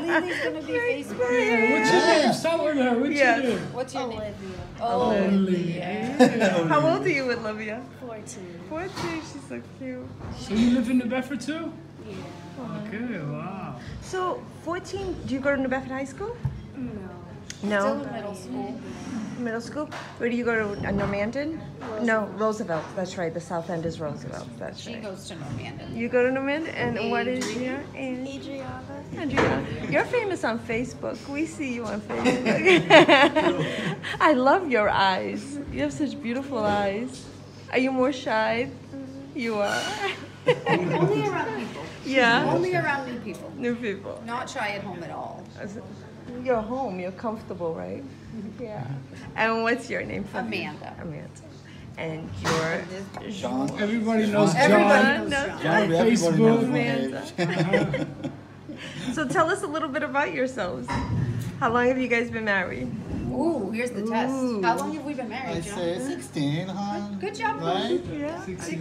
Lily's gonna be Facebook. What's your name? Start with her. What's Yes. your name? What's your name? Olivia. Olivia. How old are you, Olivia? 14. 14. She's so cute. So you live in New Bedford too? Yeah. Okay, wow. So, 14, do you go to New Bedford High School? No. Still No. in middle school. Middle school? Where do you go to? Uh, Normandin? No, Roosevelt. That's right. The South End is Roosevelt. That's She right. She goes to Normandin. You go to Normandin? And what is your name? Adriana. Andrea, you're famous on Facebook. We see you on Facebook. I love your eyes. You have such beautiful eyes. Are you more shy? You are. Only around people. yeah. Only around new people. New people. Not shy at home at all. You're home. You're comfortable, right? Yeah. And what's your name? for me? Amanda. Amanda. And you're John. Everybody knows Everybody John. knows John. John, Facebook. knows my age. So tell us a little bit about yourselves. How long have you guys been married? Ooh, here's the test. How long have we been I married, John? say 16, huh? Good job, Right? Yeah. Sixteen,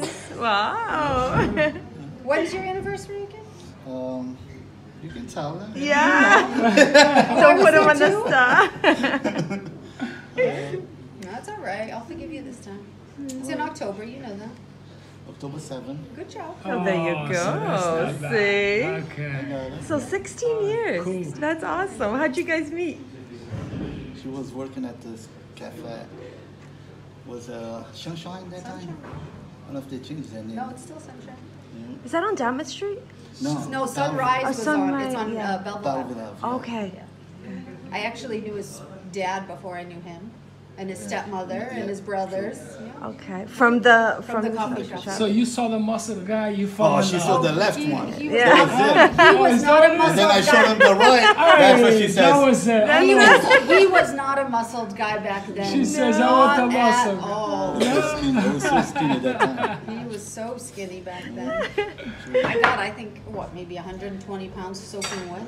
that's cool. Wow. When's your anniversary again? Um, you can tell them. yeah. Don't put him on the spot. That's all right. I'll forgive you this time. It's in October. You know that. October 7. Good job. Oh, there you Oh, go. so that's not bad. See? Okay. So 16 years. Cool. That's awesome. How'd you guys meet? she was working at this cafe. Was uh, Sunshine that time? Sunshine. I don't know if they changed their name. No, it's still sunshine. Is that on Dartmouth Street? No, No, Sunrise was on. It's Sunrise, on yeah. uh, was Belleville. Belleville Ave, yeah. Okay. I actually knew his dad before I knew him, and his stepmother and his brothers. Yeah. Okay. From the From the coffee shop. So you saw the muscle guy, you oh, fall Oh, in she love. saw the left he, one. He was, Yeah. he was not that a it? And then I showed him the right. That's what she Hey, says. That was it. He was, he was not a muscled guy back then. She says, I want the Not at muscle. all. I was skinny. I was so skinny that time. He was so skinny back then. I got, I think, what, maybe 120 pounds soaking wet.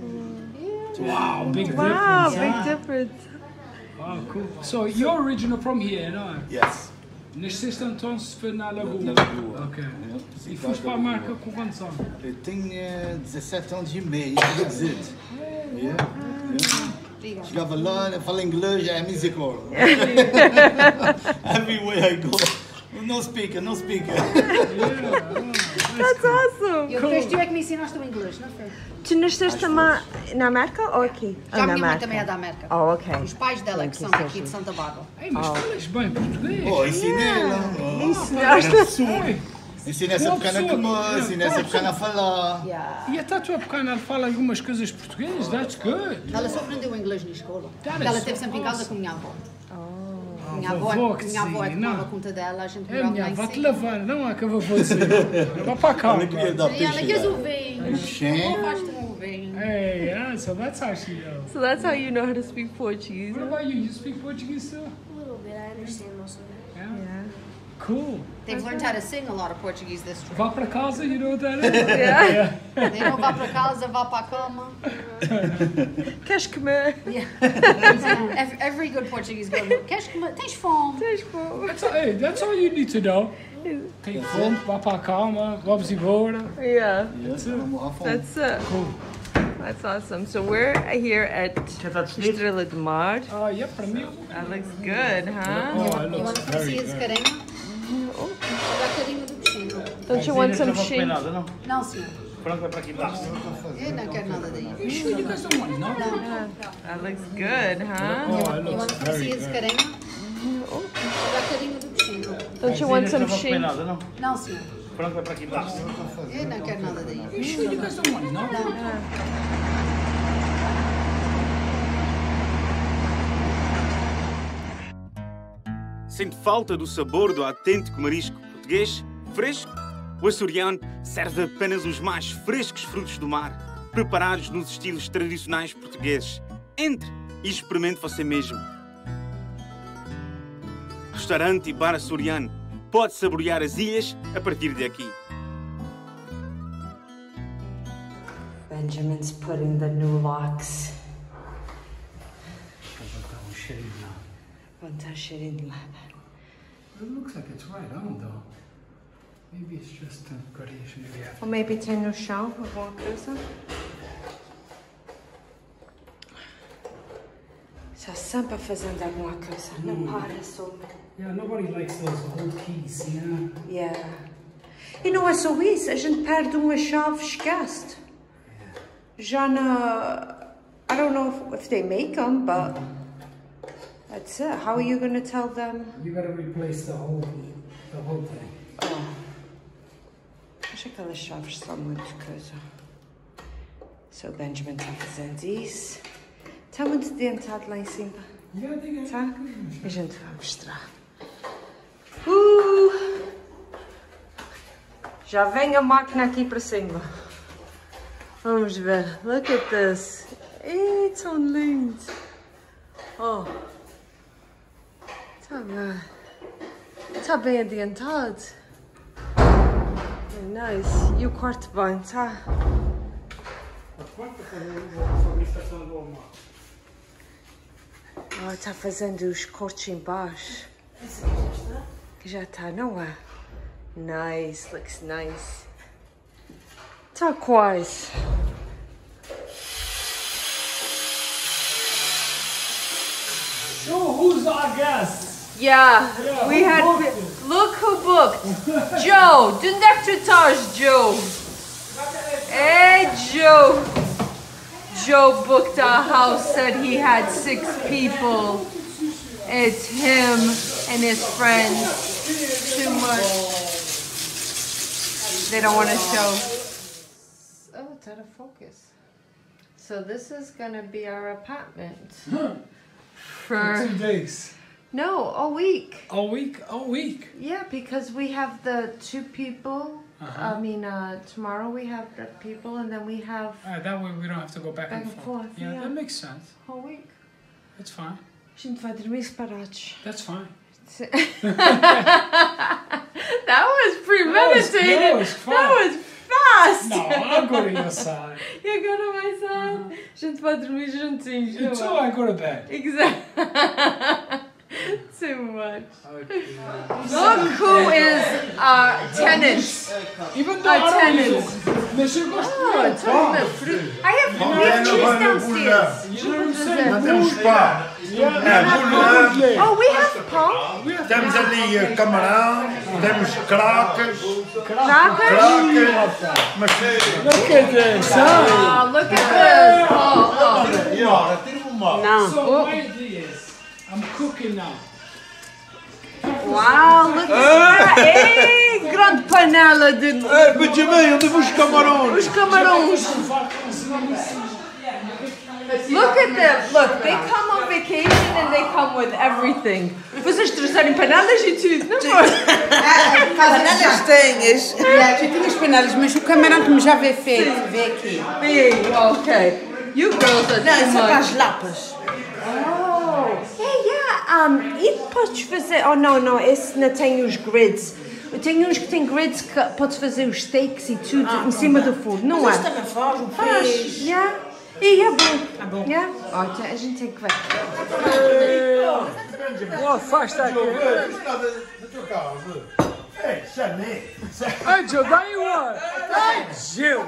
Mm. Yeah. Wow, big Wow, difference. big huh? difference. Oh, cool. So you're original from here, não é? Yes. Nasceste então se foi na Lagoa. Na Lagoa. Ok. Yeah. E foste para a marca com quantos anos? Eu tinha 17 anos e meio, quer dizer. Yeah. yeah. Diga. Chegava lá, eu falo inglês, é musical. Everywhere I go. No speaker, no speaker. That's awesome. Eu depois tu é que me ensinaste o inglês, não foi? Tu nasceste ma- na América ou aqui? Já Ah, a minha mãe também é da América. Oh, ok. Os pais dela que são daqui de. Santa Bárbara. Ei, mas falas bem português. Oh, ensinei ela. Oh. Ensinaste. Ei, Ensinei essa pequena pessoa- comer, ensinei essa pequena a falar. Yeah. E até a tua pequena fala algumas coisas português, that's good. Ela só aprendeu inglês na escola. Ela esteve sempre em casa com minha avó. Ah, Minha avó, vovó que minha avó é que tomava não. conta dela, a gente É, morava minha lá em avó te levar, não é que eu vou dizer. Vá para cá. Ela queria dar E ela peixe. quis o vinho. Sim. Um. Hey, yeah, so that's how she knows. So that's how you know how to speak Portuguese. What about you? You speak Portuguese too? A little bit. I understand most of it. Yeah. Yeah. Cool. They've learned how to sing a lot of Portuguese this trip. Vá para casa, you know what that is? Yeah. They não vá para casa, vá para a cama. Queres comer? Yeah. every, every good Portuguese goes, queres comer? Tens fome? Tens fome? That's all, hey, that's all you need to know. Tem fome, vá para a calma, vamos embora. Yeah. Yes, vamos morrer fome. That's it. Cool. That's awesome. So we're here at Estrela de Mar. Ah, yeah, para mim. That looks good, huh? Oh, it You want to very see esse good. Don't you want some shake? não? Não, senhor. Franco vai para aqui embaixo. Eu não quero nada daí. You sure you guys don't want no? Yeah. That looks good, huh? Oh, it You looks want to very good. carinho? Dá carinho do bichinho. Don't you want some Não nada, não? Não, senhor. Franco vai para aqui embaixo. Eu não quero nada daí. You sure you guys don't want no? Sente falta do sabor do autêntico marisco português, fresco? O açoriano serve apenas os mais frescos frutos do mar, preparados nos estilos tradicionais portugueses. Entre e experimente você mesmo. Restaurante e bar açoriano pode saborear as ilhas a partir de aqui. Benjamin's putting the new locks. Fantastic. It looks like it's right on though. Maybe it's just a gradation we have. Or maybe turn your new show of one person. C'è sempre facendo una cosa, non mm. pare insomma. Yeah, nobody likes those old keys, yeah. know? Yeah. You know, as always, a gente perde uma chave esquece. Já na... I don't know if, if they make them, but... That's it. How are you going to tell them? You got to replace the whole, the whole thing. Oh. Acho que aquelas chaves são muito coisa. So Benjamin está fazendo isso. Está muito dentado lá em cima. Tá? A gente vai mostrar. Uh! Já vem a máquina aqui para cima. Vamos ver. Look at this. Ih, tão lindo. Oh. Tá bem. Tá bem adiantado. Nice. O quarto bem, tá? Oh, tá fazendo os cortes embaixo. Que já tá, não é? Nice, looks nice. Tá quase. So who's our guest? Yeah, Yeah, we had. booked pe- it? Look who booked. Joe, do nectar Joe. Hey, Joe. Joe booked our house, said he had six people. It's him and his friends. Too much. They don't want to show. Oh, it's out of focus. So this is gonna be our apartment. For Two days. No, all week. All week? all week. Yeah, because we have the two people. Uh-huh. I mean, uh, tomorrow we have the people, and then we have Uh, that way we don't have to go back, Back and and forth. forth, Yeah, yeah. that makes sense. All week. That's fine. A gente vai dormir separados. That's fine. that was premeditated. That was- that was That was fast. No, I'll go to your side. You go to my side. A gente vai dormir juntinhos. não Until é? I go to bed. Exactly. Too much. Okay. Look who is uh, our tenant. Even though Our I don't tenants. use Monsieur Oh, it's the fruit. I have we have cheese downstairs. You know what I'm What is saying? it? Temos pá, Yeah, boule. Oh, we have pão. We have temos ali camarão, temos cracas, Crackers. cracas, mas Look at this. Oh, look at this. Oh, oh. Ora, tira I'm cooking now. Wow, look at that. Ei, grande panela de É, Benjamin, onde vão os camarões? os camarões. Look at them. Look, they come on vacation and they come with everything. Vocês trouxeram panelas e tudo, não foi? Panelas tenhas. Yeah, tu tinhas panelas, mas o camarão que me já vê feito, vê aqui. Big, okay. You girls are Não, too isso é para much. as lapas. Oh, yeah, yeah. Um, e podes fazer. Oh, não, não, esse não tem os grids. Eu tenho uns que têm grids que podes fazer os steaks e tudo em cima do forno, não Mas é? este também faz, o Faz, peixe. yeah. E é bom. É bom. Yeah. Oh, então a gente tem que ver. Oh, afasta aqui. Do teu carro. É, Chanel. Ai, Gil, daí one. Ai, Gil. O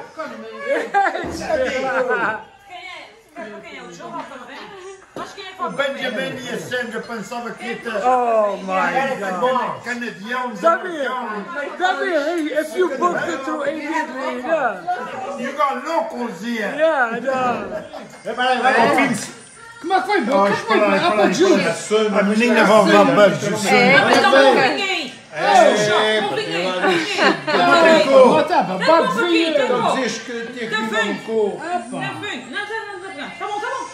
Benjamin e a Sandra pensavam que ia ter Oh my God. canadião, Damir, americano. Damir, if you booked it through Airbnb, yeah, You got locals here. yeah, no. Ao fim, Como é que foi, Bill? Oh, Como é que espera foi? aí, espera aí, Apple Juice. espera aí. A menina vai levar beijos. É, mas não Whatever, bug for you. Dizes que tinha que vir no cu.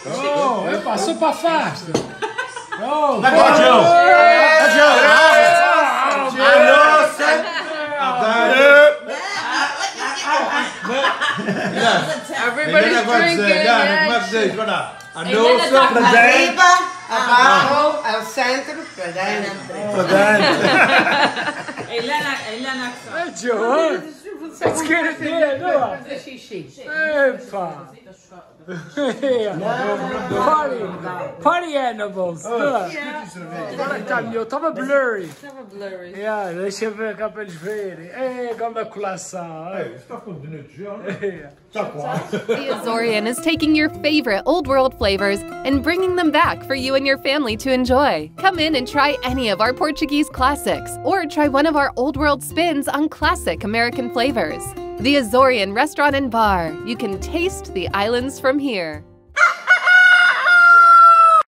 Oh, epa, super fast. Oh, Everybody's drinking. Yeah. diz? Vai lá. A Arriba, abaixo, ao centro, para dentro. Hey, Joe, huh? Let's get it there, no? Fazer xixi. Epa. Party, party animals. Agora tá meu, tava blurry. Tava blurry. Yeah, deixa eu ver cá pra eles verem. Ei, como é colação. Está com dinheiro de jogo? Ei. Está quase. The Azorean is taking your favorite old world flavors and bringing them back for you and your family to enjoy. Come in and try any of our Portuguese classics, or try one of our old world spins on classic American flavors. The Azorean Restaurant and Bar. You can taste the islands from here.